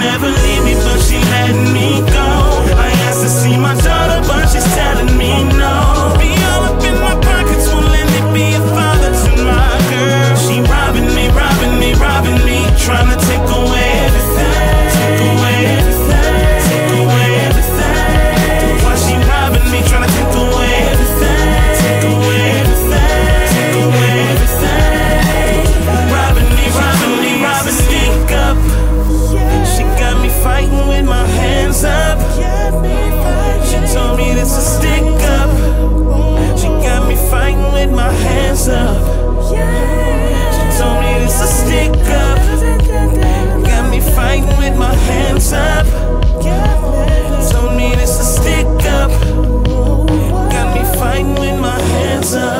never leave. coisa.